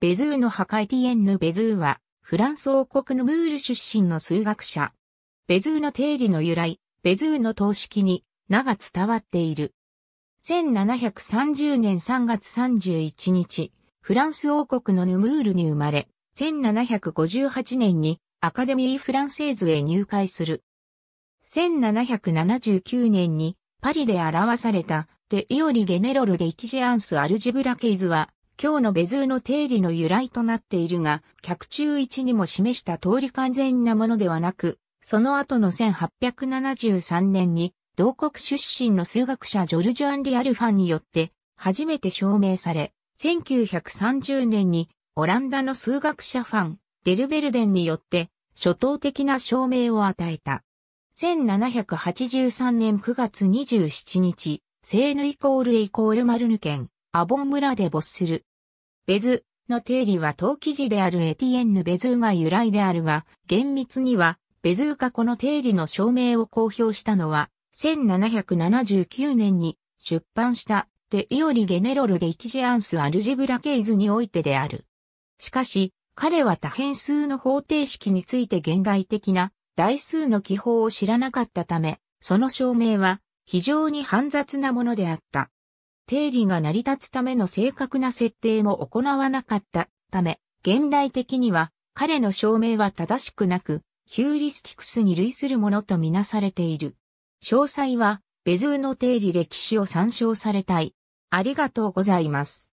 ベズーの墓エティエンヌ・ベズーは、フランス王国ヌムール出身の数学者。ベズーの定理の由来、ベズーの等式に名が伝わっている。1730年3月31日、フランス王国のヌムールに生まれ、1758年にアカデミー・フランセーズへ入会する。1779年にパリで表された Théorie générale des équations algébriques は今日のベズーの定理の由来となっているが、客中一にも示した通り完全なものではなく、その後の1873年に、同国出身の数学者ジョルジュ・アンリ・アルファンによって初めて証明され、1930年にオランダの数学者ファン、デルベルデンによって初等的な証明を与えた。1783年9月27日、セーヌイコールイコールマルヌ県、アボン村で没する。ベズの定理は陶器時であるエティエンヌ・ベズーが由来であるが、厳密には、ベズーがこの定理の証明を公表したのは、1779年に出版した Théorie générale des équations algébriques においてである。しかし、彼は多変数の方程式について現代的な代数の記法を知らなかったため、その証明は非常に煩雑なものであった。定理が成り立つための正確な設定も行わなかったため、現代的には彼の証明は正しくなく、ヒューリスティクスに類するものとみなされている。詳細は、ベズーの定理歴史を参照されたい。ありがとうございます。